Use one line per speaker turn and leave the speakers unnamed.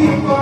Viva!